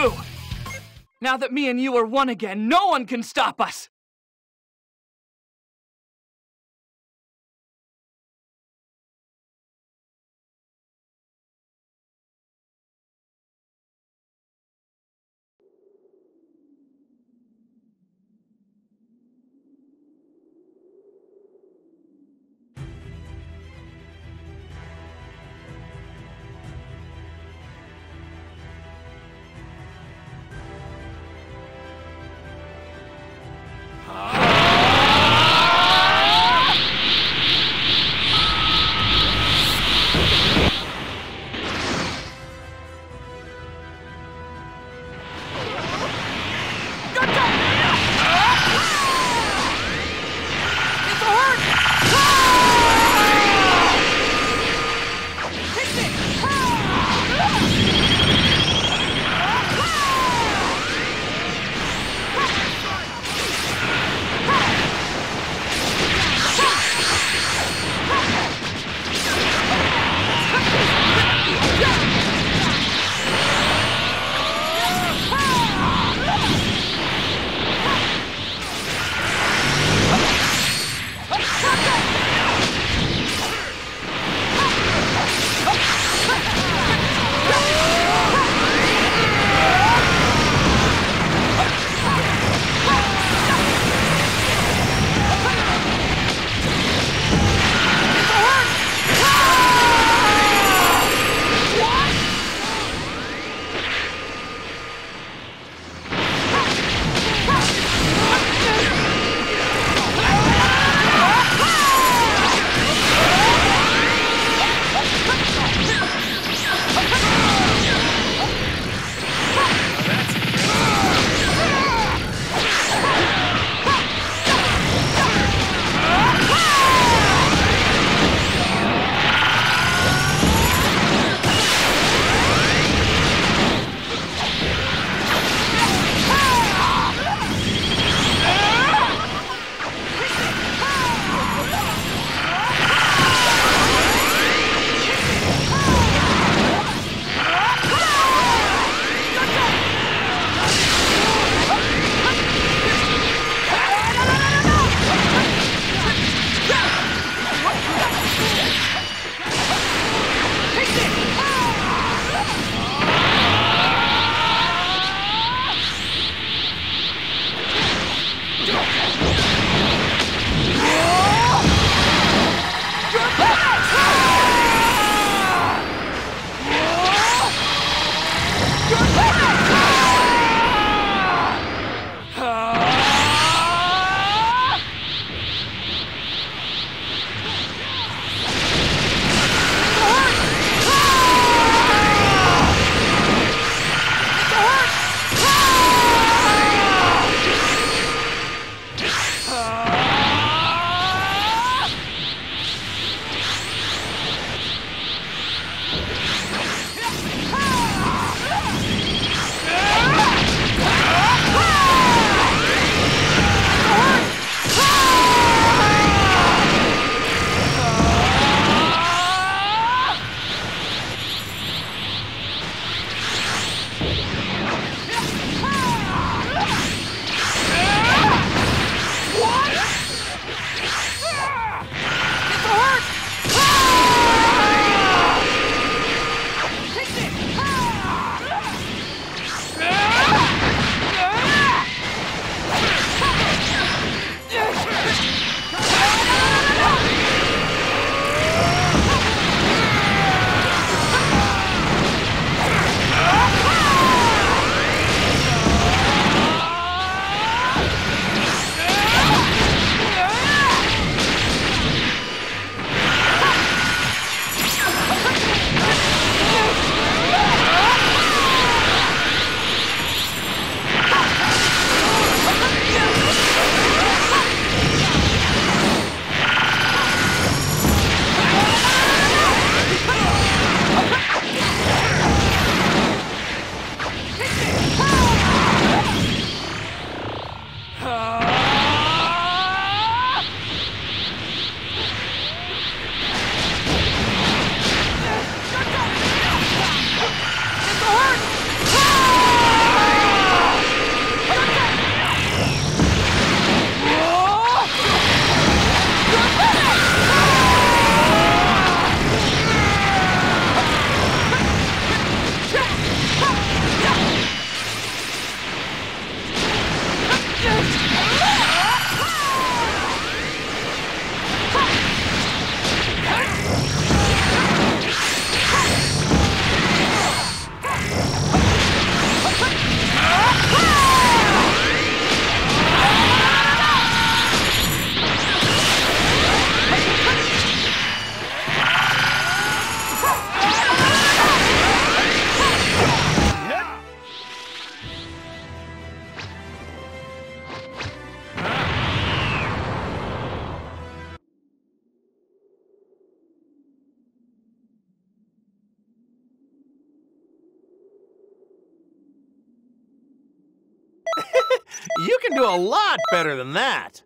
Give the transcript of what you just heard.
Blue! Now that me and you are one again, no one can stop us! Do a lot better than that.